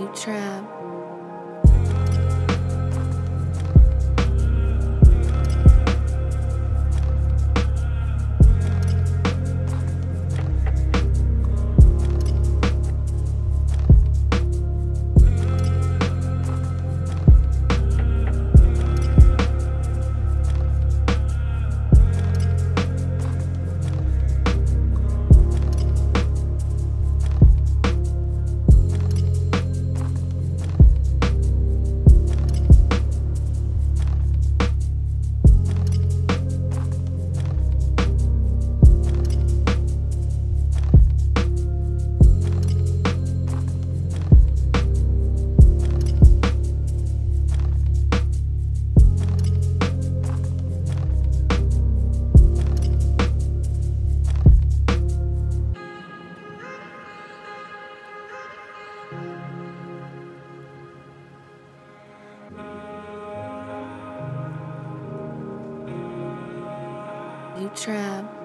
you trap. Trap.